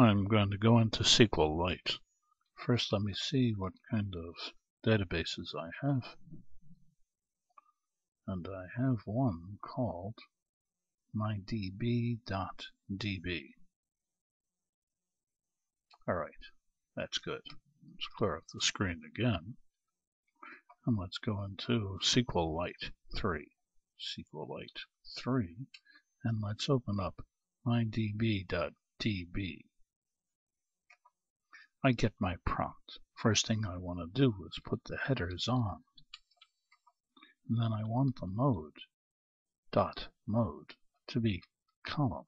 I'm going to go into SQLite. First, let me see what kind of databases I have. And I have one called mydb.db. All right, that's good. Let's clear up the screen again. And let's go into SQLite 3. SQLite 3. And let's open up mydb.db. I get my prompt. First thing I want to do is put the headers on. And then I want the mode, dot mode, to be column.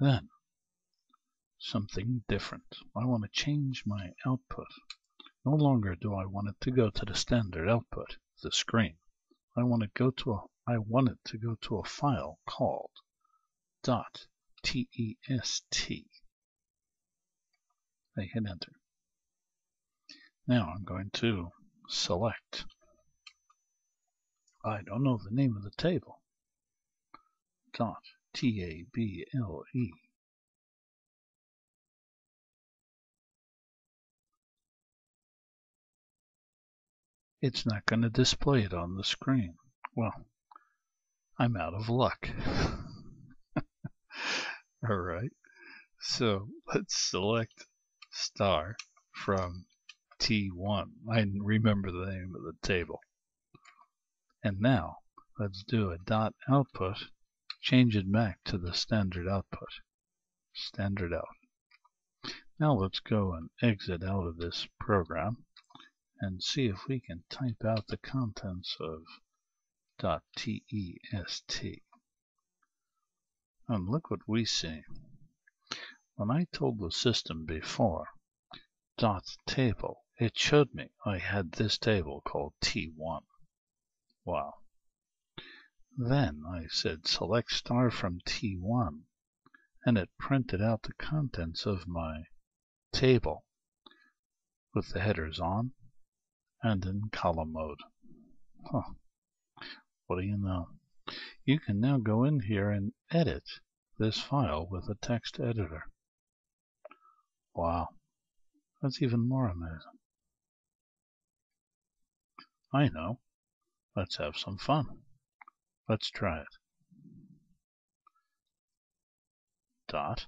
Then, something different. I want to change my output. No longer do I want it to go to the standard output, the screen. I want to go to a I want it to go to a file called dot test. Hit enter. Now I'm going to select. I don't know the name of the table. Dot T A B L E. It's not going to display it on the screen. Well, I'm out of luck. All right. So let's select star from T1. I remember the name of the table. And now let's do a dot output, change it back to the standard output. Standard out. Now let's go and exit out of this program and see if we can type out the contents of dot .test. And look what we see. When I told the system before dot table, it showed me I had this table called T1. Wow. Then I said select star from T1 and it printed out the contents of my table with the headers on and in column mode. Huh. What do you know? You can now go in here and edit this file with a text editor. Wow, that's even more amazing. I know. Let's have some fun. Let's try it. Dot.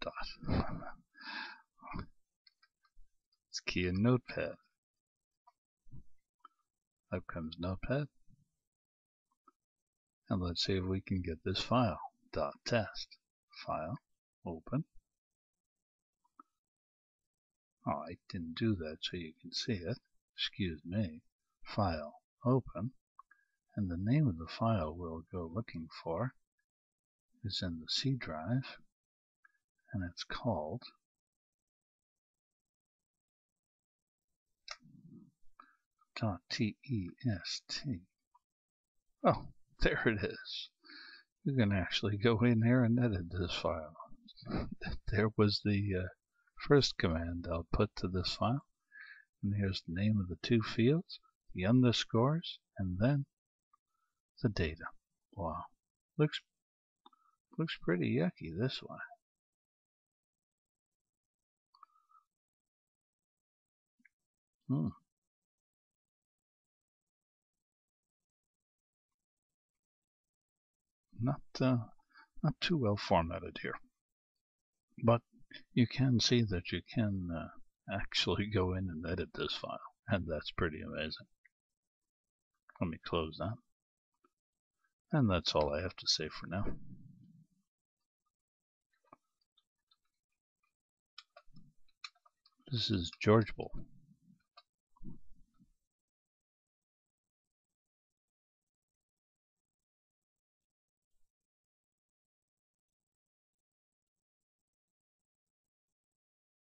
Dot. It's key in Notepad. Up comes Notepad. And let's see if we can get this file. Dot test. File. Open. Oh, I didn't do that so you can see it. Excuse me. File. Open. And the name of the file we'll go looking for is in the C drive. And it's called dot .test. Oh, there it is. You can actually go in there and edit this file. there was the uh, first command I'll put to this file. And here's the name of the two fields, the underscores, and then the data. Wow. Looks looks pretty yucky this way. Hmm. not uh, not too well formatted here. But you can see that you can uh, actually go in and edit this file, and that's pretty amazing. Let me close that. And that's all I have to say for now. This is George Boole.